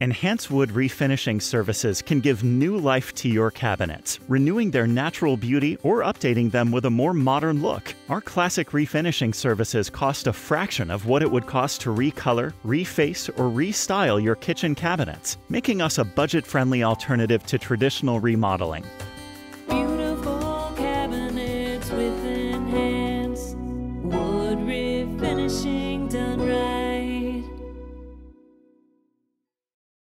N-Hance Wood Refinishing Services can give new life to your cabinets, renewing their natural beauty or updating them with a more modern look. Our classic refinishing services cost a fraction of what it would cost to recolor, reface, or restyle your kitchen cabinets, making us a budget friendly alternative to traditional remodeling. Beautiful cabinets with N-Hance Wood Refinishing done